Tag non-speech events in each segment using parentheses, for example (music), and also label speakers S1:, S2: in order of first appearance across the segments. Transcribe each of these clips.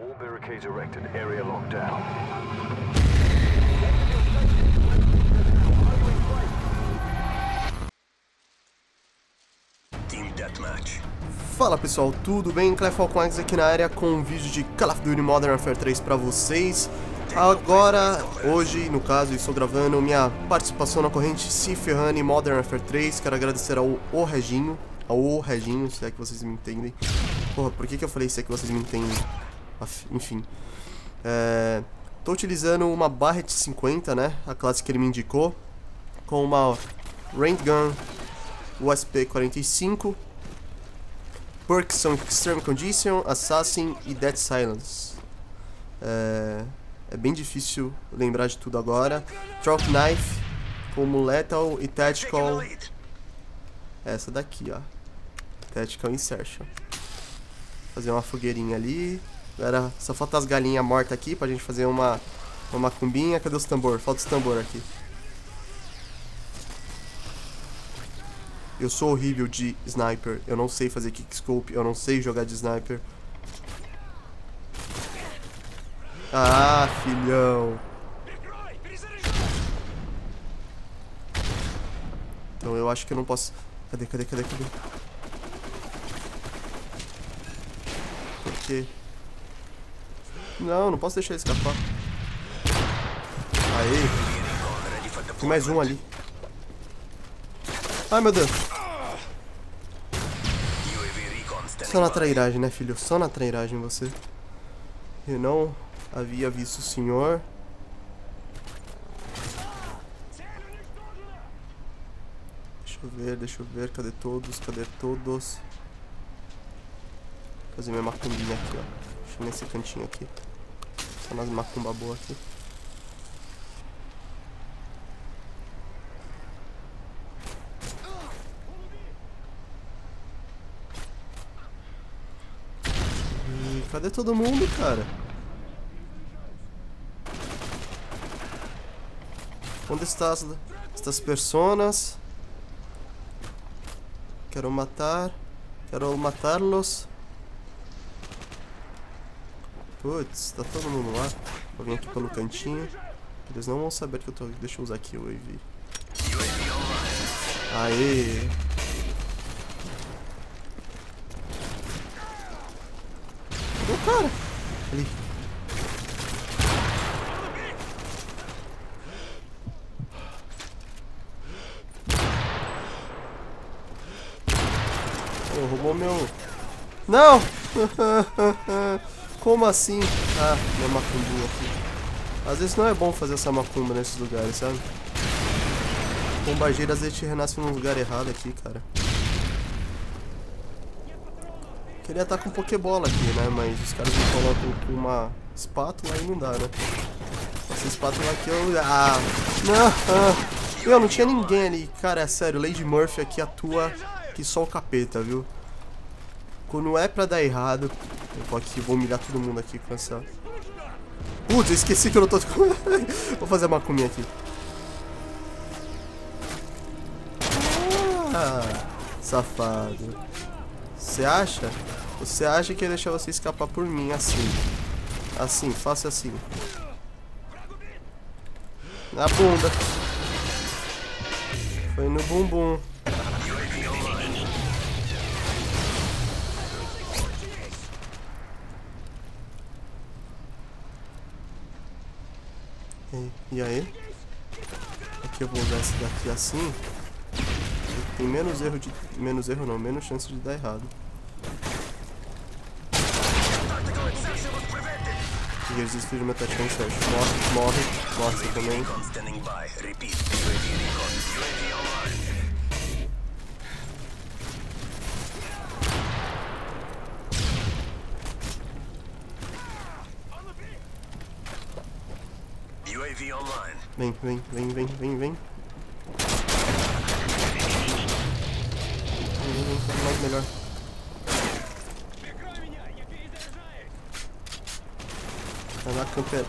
S1: All barricades erected. Area locked down.
S2: Team Deathmatch.
S3: Fala pessoal, tudo bem? X aqui na área com um vídeo de Call of Duty Modern Warfare 3 pra vocês. Agora, hoje, no caso, estou gravando minha participação na corrente Se Ferrani Modern Warfare 3. Quero agradecer ao O Reginho, ao O Reginho, se é que vocês me entendem. Porra, por que, que eu falei se é que vocês me entendem? Enfim. É, tô utilizando uma Barrett 50, né? A classe que ele me indicou. Com uma Rain USP 45 Perks são Extreme Condition, Assassin e Dead Silence. É, é bem difícil lembrar de tudo agora. Drop Knife, como Lethal e Tactical.
S2: lead.
S3: Essa daqui, ó. Tactical Insertion. Fazer uma fogueirinha ali. Agora só falta as galinhas mortas aqui pra gente fazer uma, uma macumbinha. Cadê os tambor? Falta os tambor aqui. Eu sou horrível de sniper. Eu não sei fazer kickscope. Eu não sei jogar de sniper. Ah, filhão. Então eu acho que eu não posso. Cadê, cadê, cadê, cadê? Por quê? Não, não posso deixar ele escapar. Aê, tem mais um ali. Ai meu Deus. Só na trairagem, né, filho? Só na trairagem você. Eu não havia visto o senhor. Deixa eu ver, deixa eu ver. Cadê todos? Cadê todos? Fazer minha macumbinha aqui, ó. Deixa eu nesse cantinho aqui. Só nas macumba boa aqui. Cadê todo mundo, cara? Onde está as, estas personas? Quero matar. Quero matá-los. Putz, tá todo mundo lá. Vou vir aqui pelo cantinho. Eles não vão saber que eu tô. Deixa eu usar aqui o AV.
S2: UAV.
S3: Aê! Cadê o cara? Ali. Oh, roubou meu. Não! (laughs) Como assim? Ah, minha macumbinha aqui. Às vezes não é bom fazer essa macumba nesses lugares, sabe? Pombageira às vezes renasce num lugar errado aqui, cara. Queria estar com Pokébola aqui, né? Mas os caras me colocam com uma espátula aí não dá, né? Essa espátula aqui eu. Ah! Não! Ah. Meu, não tinha ninguém ali. Cara, é sério, Lady Murphy aqui atua que só o capeta, viu? Quando é pra dar errado. Eu vou aqui, vou humilhar todo mundo aqui essa. Putz, eu esqueci que eu não tô. (laughs) vou fazer a macuminha aqui. Ah, safado. Você acha? Você acha que ia deixar você escapar por mim assim? Assim, faça assim. Na bunda. Foi no bumbum. E, e aí? Aqui eu vou usar esse daqui assim. Tem menos erro de. Menos erro não, menos chance de dar errado. E eles desfiram meu insertion. Morre, morre, morre também. Vem, vem, vem, vem, vem, vem. Mais melhor. Lá, camper.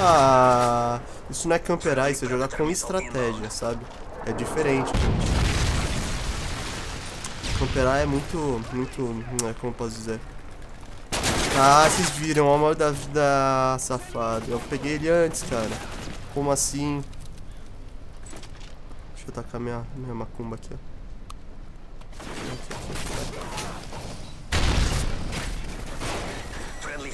S3: Ah, isso não é camperar, isso é jogar com estratégia, sabe? É diferente, gente. Camperar é muito, muito, não é como posso dizer. Ah, vocês viram, ó, o mal da vida safado. Eu peguei ele antes, cara. Como assim? Deixa eu tacar minha, minha macumba aqui, ó.
S2: Friendly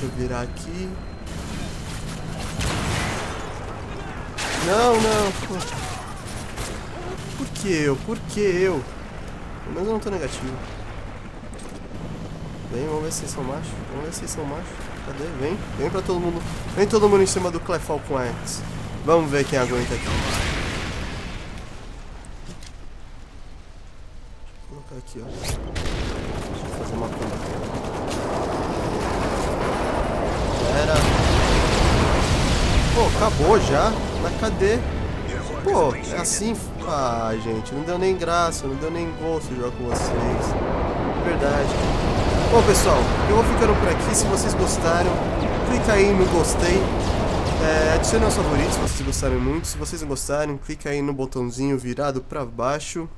S3: Deixa eu virar aqui. Não, não. Por que eu? Por que eu? Pelo menos eu não tô negativo. Vem, vamos ver se vocês são machos. Vamos ver se vocês são machos. Cadê? Vem. Vem pra todo mundo. Vem todo mundo em cima do Clefal com X. Vamos ver quem aguenta aqui. Vou colocar aqui, ó. Deixa eu fazer uma coisa aqui. Era. Pô, acabou já? Mas cadê? Pô, é assim. Ah, gente, não deu nem graça, não deu nem gosto jogar com vocês. Verdade. Bom, pessoal, eu vou ficando por aqui. Se vocês gostaram, clica aí no gostei. É, adicione aos favoritos se vocês gostarem muito. Se vocês não gostarem, clica aí no botãozinho virado pra baixo.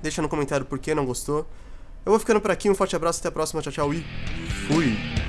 S3: Deixa no comentário por que não gostou. Eu vou ficando por aqui. Um forte abraço, até a próxima. Tchau, tchau e fui!